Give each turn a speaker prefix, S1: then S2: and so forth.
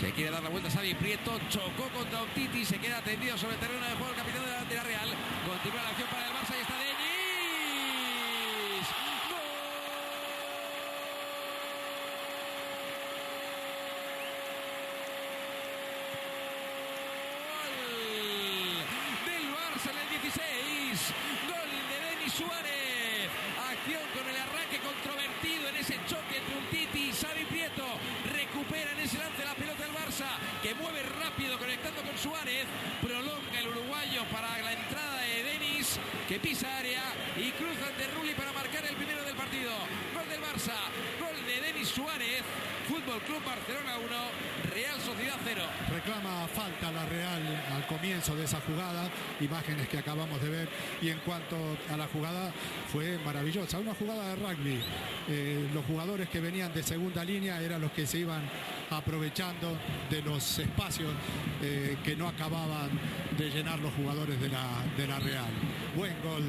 S1: Se quiere dar la vuelta Xavi Prieto, chocó contra Titi, se queda tendido sobre el terreno de juego el capitán de la, de la Real. Continúa la acción para el Barça y está Denis. Gol del Barça en el 16. Gol de Denis Suárez. Acción con el arranque controvertido en ese choque entre un Titi y Xavi Prieto. Recupera en ese lance la pelota que mueve rápido conectando con Suárez. Prolonga el uruguayo para la entrada de Denis, que pisa área y cruza ante Rulli para marcar el primero del partido. Gol del Barça, gol de Denis Suárez. Fútbol Club Barcelona 1, Real Sociedad 0.
S2: Reclama falta la Real al comienzo de esa jugada, imágenes que acabamos de ver. Y en cuanto a la jugada, fue maravillosa. Una jugada de rugby. Eh, los jugadores que venían de segunda línea eran los que se iban aprovechando de los espacios eh, que no acababan de llenar los jugadores de la, de la Real. Buen gol